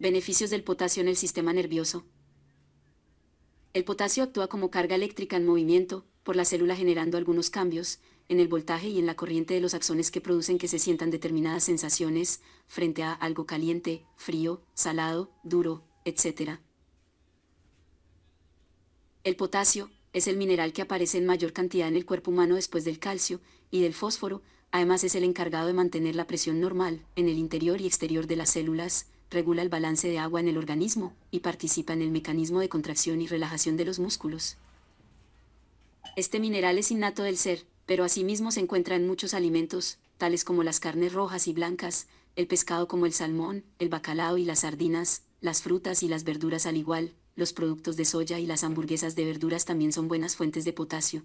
Beneficios del potasio en el sistema nervioso. El potasio actúa como carga eléctrica en movimiento, por la célula generando algunos cambios, en el voltaje y en la corriente de los axones que producen que se sientan determinadas sensaciones, frente a algo caliente, frío, salado, duro, etc. El potasio, es el mineral que aparece en mayor cantidad en el cuerpo humano después del calcio y del fósforo, además es el encargado de mantener la presión normal en el interior y exterior de las células, regula el balance de agua en el organismo y participa en el mecanismo de contracción y relajación de los músculos. Este mineral es innato del ser, pero asimismo se encuentra en muchos alimentos, tales como las carnes rojas y blancas, el pescado como el salmón, el bacalao y las sardinas, las frutas y las verduras al igual, los productos de soya y las hamburguesas de verduras también son buenas fuentes de potasio.